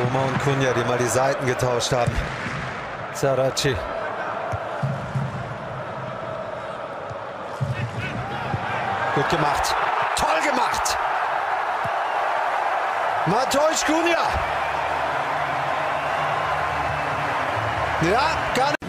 Donnarumma und Kunja, die mal die Seiten getauscht haben. Zarachi. Gut gemacht. Toll gemacht. Mateusz Kunja. Ja, gar nicht.